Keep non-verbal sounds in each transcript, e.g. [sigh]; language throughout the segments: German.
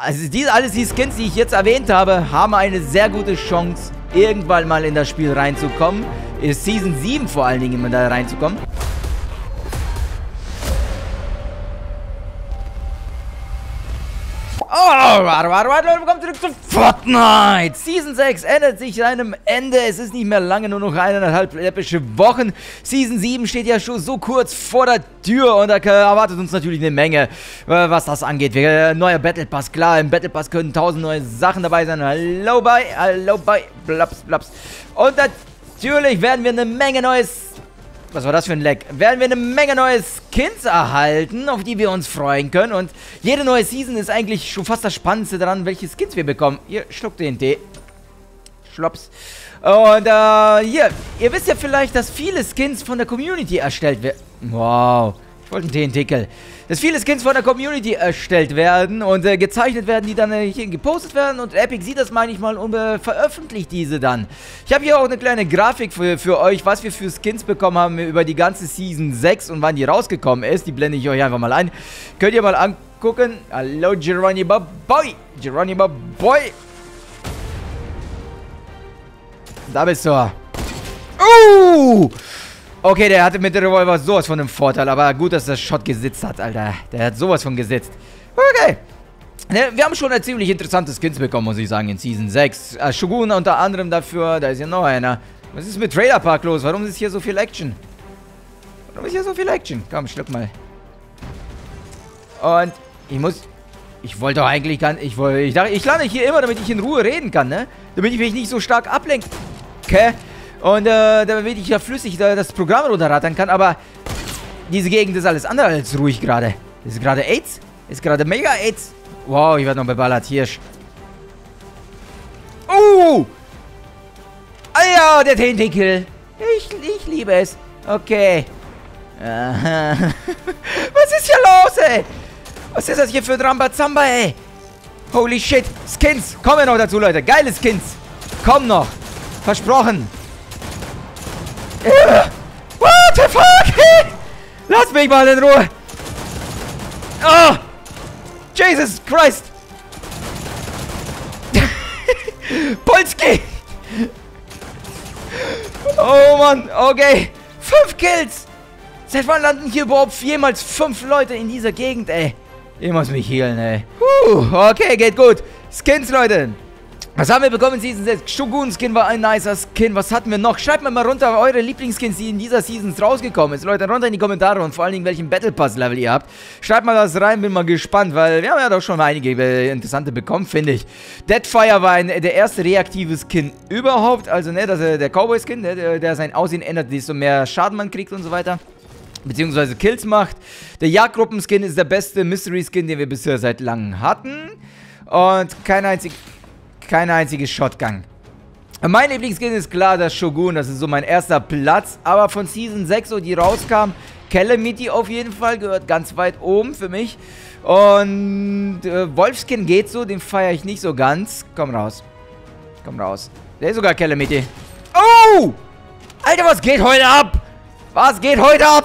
Also die, alles die Skins, die ich jetzt erwähnt habe, haben eine sehr gute Chance, irgendwann mal in das Spiel reinzukommen. In Season 7 vor allen Dingen immer da reinzukommen. Warte, warte, warte, Leute, willkommen zurück zu Fortnite. Season 6 ändert sich seinem Ende. Es ist nicht mehr lange, nur noch eineinhalb epische Wochen. Season 7 steht ja schon so kurz vor der Tür und da erwartet uns natürlich eine Menge, äh, was das angeht. Wir, neuer Battle Pass, klar, im Battle Pass können tausend neue Sachen dabei sein. Hallo, bye, hallo, bye, blaps, blaps. Und natürlich werden wir eine Menge neues was war das für ein Leck? Werden wir eine Menge neue Skins erhalten, auf die wir uns freuen können. Und jede neue Season ist eigentlich schon fast das Spannendste daran, welche Skins wir bekommen. Ihr schluckt den Tee. Schlops. Und, äh, hier, ihr wisst ja vielleicht, dass viele Skins von der Community erstellt werden. Wow. Ich wollte einen entwickeln dass viele Skins von der Community erstellt werden und äh, gezeichnet werden, die dann äh, hier gepostet werden und Epic sieht das manchmal und äh, veröffentlicht diese dann. Ich habe hier auch eine kleine Grafik für, für euch, was wir für Skins bekommen haben über die ganze Season 6 und wann die rausgekommen ist. Die blende ich euch einfach mal ein. Könnt ihr mal angucken. Hallo Geronimo Boy. Geronimo Boy. Da bist du. Uh! Okay, der hatte mit dem Revolver sowas von einem Vorteil, aber gut, dass der Shot gesitzt hat, Alter. Der hat sowas von gesitzt. Okay. Ne, wir haben schon ein ziemlich interessantes Skins bekommen, muss ich sagen, in Season 6. Äh, Shogun unter anderem dafür, da ist ja noch einer. Was ist mit Trailer Park los? Warum ist hier so viel Action? Warum ist hier so viel Action? Komm, schluck mal. Und ich muss... Ich wollte doch eigentlich gar nicht... Ich, wollte, ich dachte, ich lande hier immer, damit ich in Ruhe reden kann, ne? Damit ich mich nicht so stark ablenke. Okay? Und äh, damit ich ja flüssig das Programm runterrattern kann, aber diese Gegend ist alles andere als ruhig gerade. Ist gerade AIDS? Ist gerade mega AIDS? Wow, ich werde noch beballert. Hirsch. Oh! Ah ja, der Tentakel. Ich, ich liebe es. Okay. Aha. [laughs] Was ist hier los, ey? Was ist das hier für ein Rambazamba, ey? Holy shit. Skins. Kommen noch dazu, Leute. Geile Skins. Komm noch. Versprochen. What the fuck? Lass mich mal in Ruhe. Oh! Jesus Christ! [laughs] Polski! Oh Mann, okay. Fünf Kills! Seit wann landen hier überhaupt jemals fünf Leute in dieser Gegend, ey? Ich muss mich healen, ey. Puh, okay, geht gut. Skins, Leute. Was haben wir bekommen in Season 6? Shogun-Skin war ein nicer Skin. Was hatten wir noch? Schreibt mir mal runter eure Lieblingsskins, die in dieser Season rausgekommen sind. Leute, runter in die Kommentare und vor allen Dingen, welchen Battle Pass-Level ihr habt. Schreibt mal das rein, bin mal gespannt, weil wir haben ja doch schon einige äh, interessante bekommen, finde ich. Deadfire war ein, der erste reaktive Skin überhaupt. Also, ne, das, äh, der Cowboy-Skin, der, der sein Aussehen ändert, desto mehr Schaden man kriegt und so weiter beziehungsweise Kills macht. Der Jagdgruppen-Skin ist der beste Mystery-Skin, den wir bisher seit langem hatten. Und kein einziger kein einziges Shotgun. Mein Lieblingsskin ist klar das Shogun, das ist so mein erster Platz. Aber von Season 6, wo die rauskam, Calamity auf jeden Fall, gehört ganz weit oben für mich. Und äh, Wolfskin geht so, den feiere ich nicht so ganz. Komm raus. Komm raus. Der ist sogar Calamity. Oh! Alter, was geht heute ab? Was geht heute ab?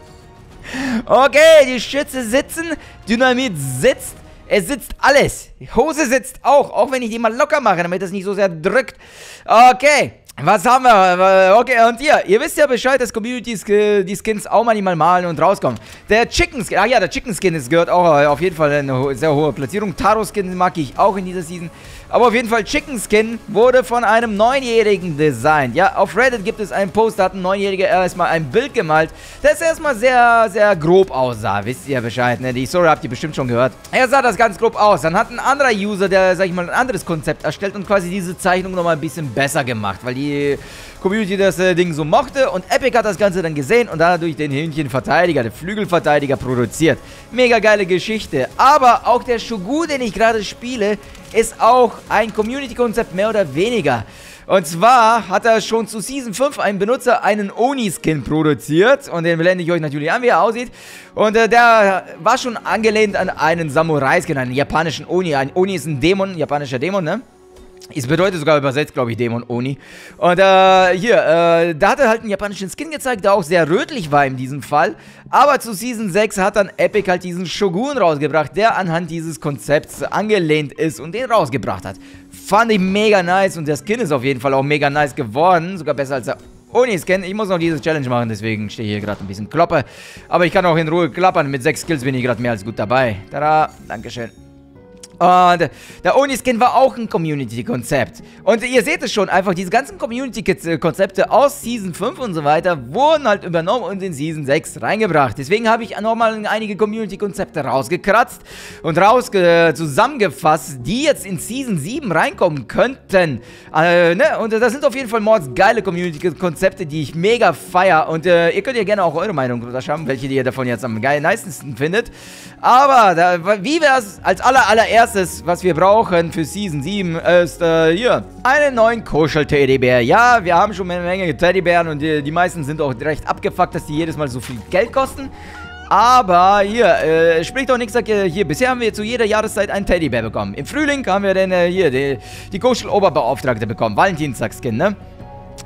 [laughs] okay, die Schütze sitzen. Dynamit sitzt. Es sitzt alles. Die Hose sitzt auch, auch wenn ich die mal locker mache, damit es nicht so sehr drückt. Okay. Was haben wir? Okay, und ihr, ihr wisst ja Bescheid, dass Communities die Skins auch manchmal malen und rauskommen. Der Chicken Skin, ach ja, der Chicken Skin gehört auch auf jeden Fall eine sehr hohe Platzierung. Taro Skin mag ich auch in dieser Season. Aber auf jeden Fall, Chicken Skin wurde von einem Neunjährigen designt. Ja, auf Reddit gibt es einen Post, da hat ein Neunjähriger erstmal ein Bild gemalt, das erstmal sehr, sehr grob aussah. Wisst ihr Bescheid, ne? Die Story habt ihr bestimmt schon gehört. Er sah das ganz grob aus. Dann hat ein anderer User, der, sag ich mal, ein anderes Konzept erstellt und quasi diese Zeichnung nochmal ein bisschen besser gemacht, weil die Community das äh, Ding so mochte und Epic hat das Ganze dann gesehen und dadurch den Hähnchenverteidiger, den Flügelverteidiger produziert. Mega geile Geschichte. Aber auch der Shogun, den ich gerade spiele, ist auch ein Community-Konzept mehr oder weniger. Und zwar hat er schon zu Season 5 ein Benutzer einen Oni-Skin produziert. Und den blende ich euch natürlich an, wie er aussieht. Und äh, der war schon angelehnt an einen Samurai-Skin, einen japanischen Oni. Ein Oni ist ein Dämon, ein japanischer Dämon, ne? Es bedeutet sogar übersetzt, glaube ich, Dämon Oni. Und äh, hier, äh, da hat er halt einen japanischen Skin gezeigt, der auch sehr rötlich war in diesem Fall. Aber zu Season 6 hat dann Epic halt diesen Shogun rausgebracht, der anhand dieses Konzepts angelehnt ist und den rausgebracht hat. Fand ich mega nice und der Skin ist auf jeden Fall auch mega nice geworden. Sogar besser als der Oni-Skin. Ich muss noch diese Challenge machen, deswegen stehe ich hier gerade ein bisschen kloppe. Aber ich kann auch in Ruhe klappern. Mit 6 Skills bin ich gerade mehr als gut dabei. Tada, Dankeschön. Und der Oni-Skin war auch ein Community-Konzept. Und ihr seht es schon, einfach diese ganzen Community-Konzepte aus Season 5 und so weiter wurden halt übernommen und in Season 6 reingebracht. Deswegen habe ich nochmal einige Community-Konzepte rausgekratzt und raus zusammengefasst, die jetzt in Season 7 reinkommen könnten. Äh, ne? Und das sind auf jeden Fall Mords geile Community-Konzepte, die ich mega feier. Und äh, ihr könnt ja gerne auch eure Meinung schreiben, welche ihr davon jetzt am geil nicesten findet. Aber da, wie wäre es als aller allererstes, was wir brauchen für Season 7, ist äh, hier einen neuen Kuschel-Teddybär. Ja, wir haben schon eine Menge Teddybären und die, die meisten sind auch recht abgefuckt, dass die jedes Mal so viel Geld kosten. Aber hier, äh, spricht doch nichts dagegen. Hier, bisher haben wir zu jeder Jahreszeit einen Teddybär bekommen. Im Frühling haben wir dann äh, hier die, die Kuschel-Oberbeauftragte bekommen. Valentinstagskin, ne?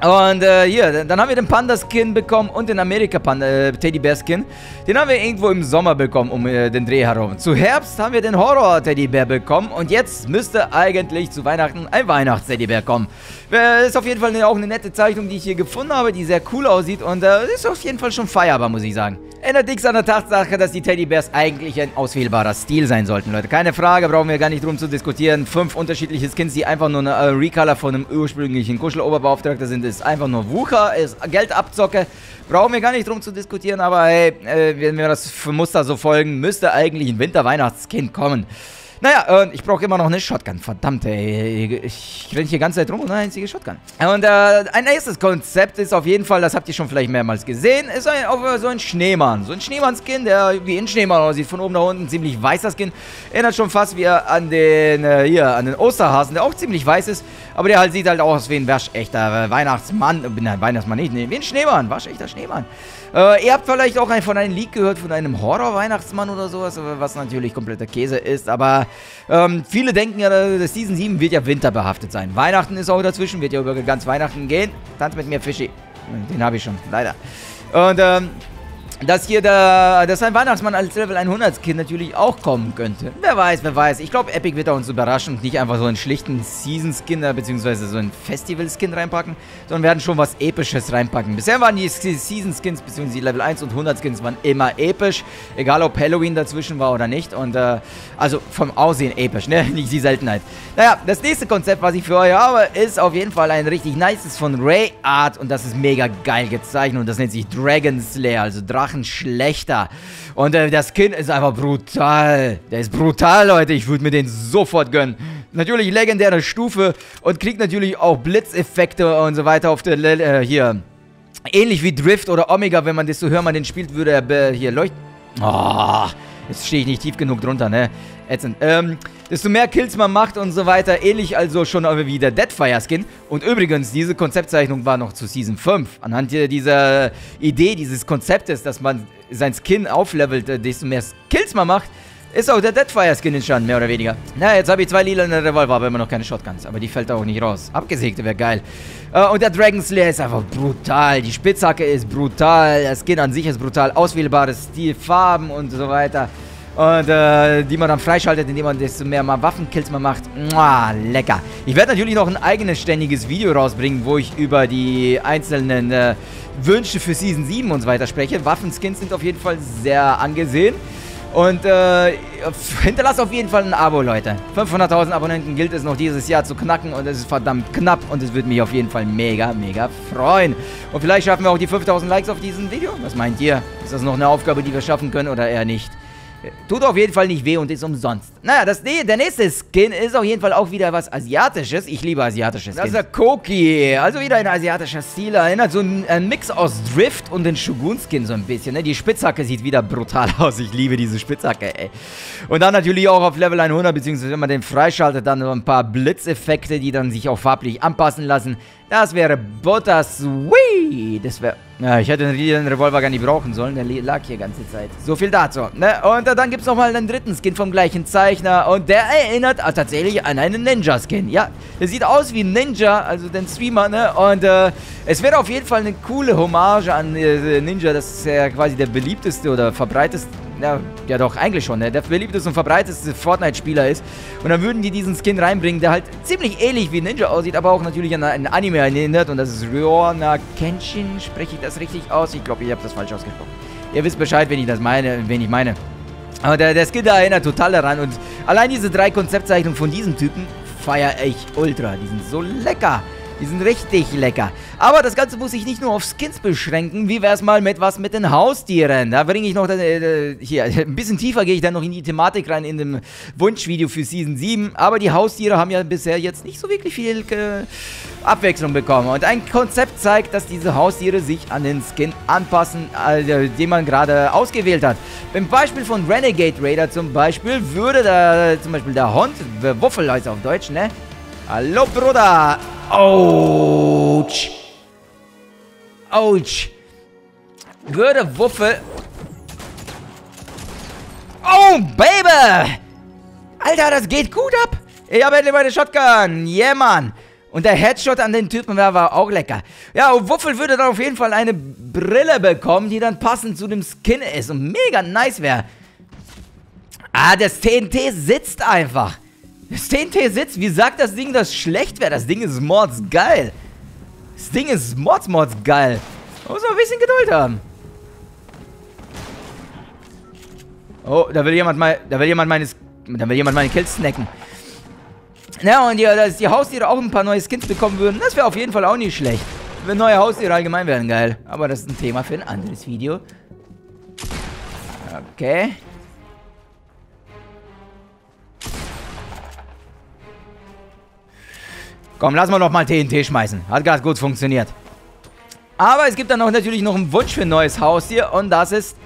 Und äh, hier, dann haben wir den Panda-Skin bekommen und den Amerika-Teddybear-Skin. Äh, den haben wir irgendwo im Sommer bekommen, um äh, den Dreh herum. Zu Herbst haben wir den Horror-Teddybär bekommen und jetzt müsste eigentlich zu Weihnachten ein Weihnachts-Teddybär kommen. Äh, ist auf jeden Fall auch eine nette Zeichnung, die ich hier gefunden habe, die sehr cool aussieht und äh, ist auf jeden Fall schon feierbar, muss ich sagen. Ändert nichts an der Tatsache, dass die Teddybärs eigentlich ein auswählbarer Stil sein sollten, Leute. Keine Frage, brauchen wir gar nicht drum zu diskutieren. Fünf unterschiedliche Skins, die einfach nur eine äh, Recolor von einem ursprünglichen Kuscheloberbeauftragter sind, ist einfach nur Wucher, ist Geldabzocke. Brauchen wir gar nicht drum zu diskutieren, aber hey, äh, wenn wir das Muster so folgen, müsste eigentlich ein Winter-Weihnachtskind kommen. Naja, und ich brauche immer noch eine Shotgun. Verdammt, ey. Ich renne hier die ganze Zeit rum und eine einzige Shotgun. Und äh, ein nächstes Konzept ist auf jeden Fall, das habt ihr schon vielleicht mehrmals gesehen, ist ein, auf, so ein Schneemann. So ein Schneemann-Skin, der wie ein Schneemann aussieht. Von oben nach unten ziemlich weißer Skin. Erinnert schon fast wie an den, äh, hier, an den Osterhasen, der auch ziemlich weiß ist. Aber der halt sieht halt aus wie ein waschechter Weihnachtsmann. Äh, nein, Weihnachtsmann nicht. Nee, wie ein Schneemann. Waschechter Schneemann. Äh, ihr habt vielleicht auch von einem Leak gehört, von einem Horror-Weihnachtsmann oder sowas, was natürlich kompletter Käse ist, aber ähm, viele denken ja, dass Season 7 wird ja winterbehaftet sein. Weihnachten ist auch dazwischen, wird ja über ganz Weihnachten gehen. Tanz mit mir, Fischi. Den habe ich schon, leider. Und, ähm, dass hier der, dass ein Weihnachtsmann als Level 100 Skin natürlich auch kommen könnte. Wer weiß, wer weiß. Ich glaube, Epic wird uns überraschen und nicht einfach so einen schlichten Season-Skin beziehungsweise so einen Festival-Skin reinpacken, sondern werden schon was Episches reinpacken. Bisher waren die Season-Skins beziehungsweise die Level 1 und 100 Skins waren immer episch, egal ob Halloween dazwischen war oder nicht und äh, also vom Aussehen episch, ne? [laughs] Nicht die Seltenheit. Naja, das nächste Konzept, was ich für euch habe, ist auf jeden Fall ein richtig nices von Ray Art und das ist mega geil gezeichnet und das nennt sich Dragon Slayer, also Drachen Sachen schlechter. Und äh, der Skin ist einfach brutal. Der ist brutal, Leute. Ich würde mir den sofort gönnen. Natürlich legendäre Stufe und kriegt natürlich auch Blitzeffekte und so weiter auf der, äh, hier. Ähnlich wie Drift oder Omega, wenn man desto höher man den spielt, würde er hier leuchten. Oh, jetzt stehe ich nicht tief genug drunter, ne? Ätzend. Ähm, desto mehr Kills man macht und so weiter. Ähnlich also schon wie der Deadfire-Skin. Und übrigens, diese Konzeptzeichnung war noch zu Season 5. Anhand dieser Idee, dieses Konzeptes, dass man sein Skin auflevelt, äh, desto mehr Kills man macht, ist auch der Deadfire-Skin entstanden, mehr oder weniger. Na, jetzt habe ich zwei lila Revolver, aber immer noch keine Shotguns. Aber die fällt auch nicht raus. Abgesägte wäre geil. Äh, und der Dragon Slayer ist einfach brutal. Die Spitzhacke ist brutal. Der Skin an sich ist brutal. Auswählbares Stil, Farben und so weiter. Und äh, die man dann freischaltet, indem man desto mehr mal Waffenkills man macht. Mua, lecker. Ich werde natürlich noch ein eigenes ständiges Video rausbringen, wo ich über die einzelnen äh, Wünsche für Season 7 und so weiter spreche. Waffenskins sind auf jeden Fall sehr angesehen. Und äh, hinterlasst auf jeden Fall ein Abo, Leute. 500.000 Abonnenten gilt es noch dieses Jahr zu knacken und es ist verdammt knapp und es würde mich auf jeden Fall mega, mega freuen. Und vielleicht schaffen wir auch die 5.000 Likes auf diesem Video. Was meint ihr? Ist das noch eine Aufgabe, die wir schaffen können oder eher nicht? Tut auf jeden Fall nicht weh und ist umsonst. Naja, das, der nächste Skin ist auf jeden Fall auch wieder was Asiatisches. Ich liebe asiatische Skins. Das ist Koki. Also wieder ein asiatischer Stil. Erinnert so ein, ein Mix aus Drift und den Shogun-Skin so ein bisschen. Ne? Die Spitzhacke sieht wieder brutal [laughs] aus. Ich liebe diese Spitzhacke, ey. Und dann natürlich auch auf Level 100, beziehungsweise wenn man den freischaltet, dann so ein paar Blitzeffekte, die dann sich auch farblich anpassen lassen. Das wäre Buttersweet. Das wäre... Ja, ich hätte den Revolver gar nicht brauchen sollen. Der lag hier ganze Zeit. So viel dazu. Ne? Und äh, dann gibt es nochmal einen dritten Skin vom gleichen Zeichner. Und der erinnert äh, tatsächlich an einen Ninja-Skin. Ja, der sieht aus wie ein Ninja, also den Streamer, ne? Und äh, es wäre auf jeden Fall eine coole Hommage an äh, Ninja. Das ist ja quasi der beliebteste oder verbreiteste ja, ja doch, eigentlich schon, ne? Der beliebteste und verbreitetste Fortnite-Spieler ist. Und dann würden die diesen Skin reinbringen, der halt ziemlich ähnlich wie Ninja aussieht, aber auch natürlich an einen Anime erinnert. Und das ist Ryona Kenshin. Spreche ich das richtig aus? Ich glaube, ich habe das falsch ausgesprochen. Ihr wisst Bescheid, wenn ich das meine, wen ich meine. Aber der, der Skin da erinnert total daran. Und allein diese drei Konzeptzeichnungen von diesem Typen feiere ich ultra. Die sind so lecker. Die sind richtig lecker. Aber das Ganze muss sich nicht nur auf Skins beschränken. Wie wäre es mal mit was mit den Haustieren? Da bringe ich noch, äh, hier, [laughs] ein bisschen tiefer gehe ich dann noch in die Thematik rein in dem Wunschvideo für Season 7. Aber die Haustiere haben ja bisher jetzt nicht so wirklich viel äh, Abwechslung bekommen. Und ein Konzept zeigt, dass diese Haustiere sich an den Skin anpassen, äh, den man gerade ausgewählt hat. Beim Beispiel von Renegade Raider zum Beispiel würde da zum Beispiel der Hund, Wuffel heißt auf Deutsch, ne? Hallo Bruder, Autsch. Autsch. Würde Wuffe... Oh, Baby! Alter, das geht gut ab. Ich habe endlich meine Shotgun. Yeah, Mann. Und der Headshot an den Typen war, auch lecker. Ja, und Wuffel würde dann auf jeden Fall eine Brille bekommen, die dann passend zu dem Skin ist und mega nice wäre. Ah, das TNT sitzt einfach. Das TNT sitzt. Wie sagt das Ding, dass schlecht wäre? Das Ding ist mords geil. Das Ding ist mords mords geil. Man muss noch ein bisschen Geduld haben. Oh, da will jemand mal, da will jemand meine, da will jemand meine Kills snacken. Ja, und ja, dass die Haustiere auch ein paar neue Skins bekommen würden, das wäre auf jeden Fall auch nicht schlecht. Wenn neue Haustiere allgemein wären geil. Aber das ist ein Thema für ein anderes Video. Okay. Komm, lass mal noch mal TNT schmeißen. Hat gerade gut funktioniert. Aber es gibt dann auch natürlich noch einen Wunsch für ein neues Haus hier. Und das ist...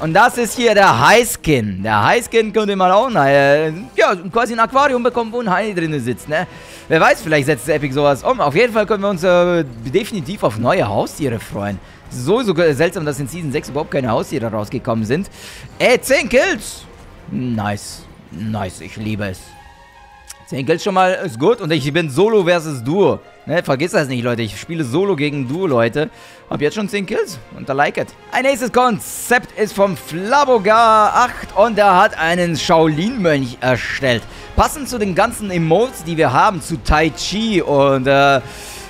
Und das ist hier der Highskin. Der Highskin könnte man auch, äh, ja, quasi ein Aquarium bekommen, wo ein Hai drin sitzt, ne? Wer weiß, vielleicht setzt Epic sowas um. Auf jeden Fall können wir uns äh, definitiv auf neue Haustiere freuen. So, so seltsam, dass in Season 6 überhaupt keine Haustiere rausgekommen sind. Ey, 10 Kills! Nice. Nice, ich liebe es. 10 Kills schon mal ist gut. Und ich bin Solo versus Duo. Ne, vergiss das nicht, Leute. Ich spiele Solo gegen Duo, Leute. Hab jetzt schon 10 Kills. Und da like it. Ein nächstes Konzept ist vom Flabogar 8. Und er hat einen Shaolin-Mönch erstellt. Passend zu den ganzen Emotes, die wir haben. Zu Tai Chi und, äh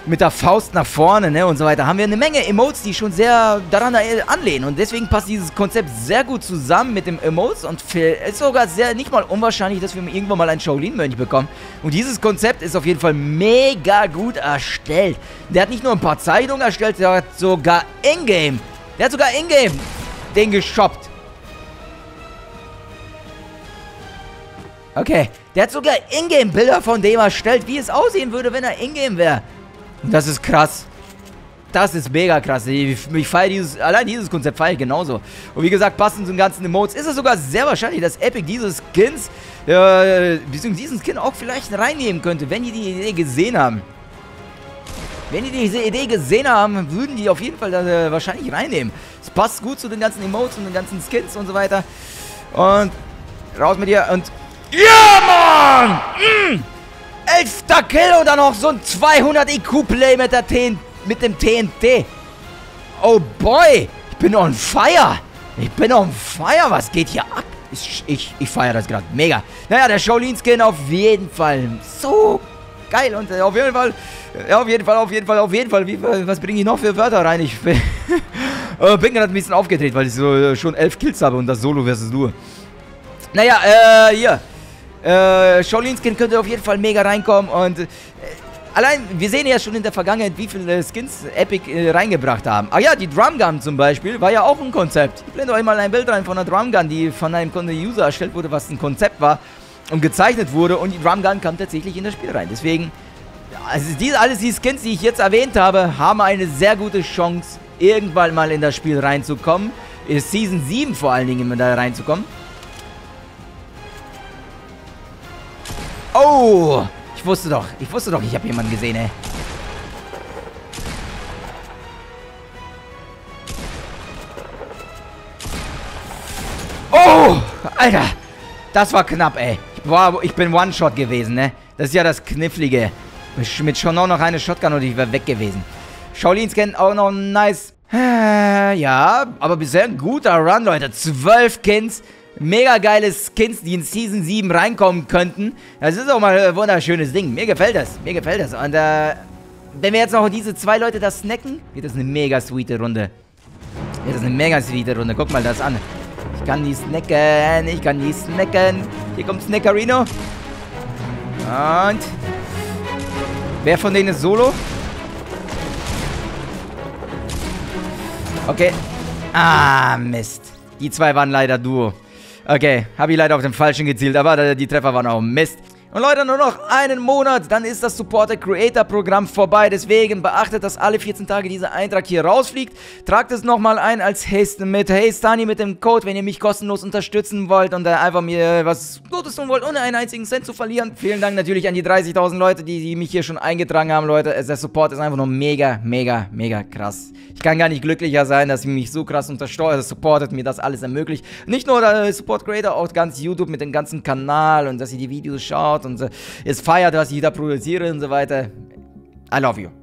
mit der Faust nach vorne, ne, und so weiter, haben wir eine Menge Emotes, die schon sehr daran anlehnen. Und deswegen passt dieses Konzept sehr gut zusammen mit dem Emotes und ist sogar sehr, nicht mal unwahrscheinlich, dass wir irgendwann mal einen Shaolin-Mönch bekommen. Und dieses Konzept ist auf jeden Fall mega gut erstellt. Der hat nicht nur ein paar Zeichnungen erstellt, der hat sogar Ingame, der hat sogar Ingame den geshoppt. Okay, der hat sogar Ingame-Bilder von dem erstellt, wie es aussehen würde, wenn er Ingame wäre. Das ist krass. Das ist mega krass. Ich, ich feiere dieses, allein dieses Konzept feiere ich genauso. Und wie gesagt, passend zum ganzen Emotes ist es sogar sehr wahrscheinlich, dass Epic diese Skins, äh, beziehungsweise diesen Skin auch vielleicht reinnehmen könnte, wenn die die Idee gesehen haben. Wenn die diese Idee gesehen haben, würden die auf jeden Fall äh, wahrscheinlich reinnehmen. Es passt gut zu den ganzen Emotes und den ganzen Skins und so weiter. Und raus mit dir und... Ja, Mann! Mm! Elfter Kill und dann noch so ein 200 IQ-Play mit, mit dem TNT. Oh boy, ich bin on fire. Ich bin on fire. Was geht hier ab? Ich, ich, ich feiere das gerade. Mega. Naja, der Shaolin-Skin auf jeden Fall. So geil. Und äh, auf jeden Fall, ja, auf jeden Fall, auf jeden Fall, auf jeden Fall. Wie, was bringe ich noch für Wörter rein? Ich bin, [laughs] äh, bin gerade ein bisschen aufgedreht, weil ich so äh, schon elf Kills habe und das Solo versus Duo. Naja, äh, hier. Äh, Shaolin Skin könnte auf jeden Fall mega reinkommen und äh, allein, wir sehen ja schon in der Vergangenheit, wie viele Skins Epic äh, reingebracht haben. Ah ja, die Drum Gun zum Beispiel war ja auch ein Konzept. Ich blende euch mal ein Bild rein von einer Drum Gun, die von einem User erstellt wurde, was ein Konzept war und gezeichnet wurde und die Drum Gun kam tatsächlich in das Spiel rein. Deswegen, also diese, alles die Skins, die ich jetzt erwähnt habe, haben eine sehr gute Chance, irgendwann mal in das Spiel reinzukommen. Ist Season 7 vor allen Dingen da reinzukommen. Oh! Ich wusste doch. Ich wusste doch, ich habe jemanden gesehen, ey. Oh! Alter! Das war knapp, ey. Ich, war, ich bin One-Shot gewesen, ne? Das ist ja das Knifflige. Mit schon auch noch eine Shotgun und ich wäre weg gewesen. Shaolin-Scan auch noch nice. Ja, aber bisher ein guter Run, Leute. Zwölf Skins. Mega geile Skins, die in Season 7 reinkommen könnten. Das ist auch mal ein wunderschönes Ding. Mir gefällt das. Mir gefällt das. Und äh, wenn wir jetzt noch diese zwei Leute da snacken, wird das eine mega sweete Runde. Wird das eine mega sweete Runde. Guck mal das an. Ich kann die snacken. Ich kann die snacken. Hier kommt Snackerino. Und... Wer von denen ist Solo? Okay. Ah, Mist. Die zwei waren leider Duo. Okay, habe ich leider auf den Falschen gezielt, aber die Treffer waren auch Mist. Und Leute, nur noch einen Monat, dann ist das Supporter Creator Programm vorbei. Deswegen beachtet, dass alle 14 Tage dieser Eintrag hier rausfliegt. Tragt es nochmal ein als Haste mit Hastani mit dem Code, wenn ihr mich kostenlos unterstützen wollt und einfach mir was Gutes tun wollt, ohne einen einzigen Cent zu verlieren. Vielen Dank natürlich an die 30.000 Leute, die, die mich hier schon eingetragen haben, Leute. Der Support ist einfach nur mega, mega, mega krass. Ich kann gar nicht glücklicher sein, dass ihr mich so krass unterstützt, supportet, mir das alles ermöglicht. Nicht nur der Support Creator, auch ganz YouTube mit dem ganzen Kanal und dass ihr die Videos schaut und es feiert, was ich da produziere und so weiter. I love you.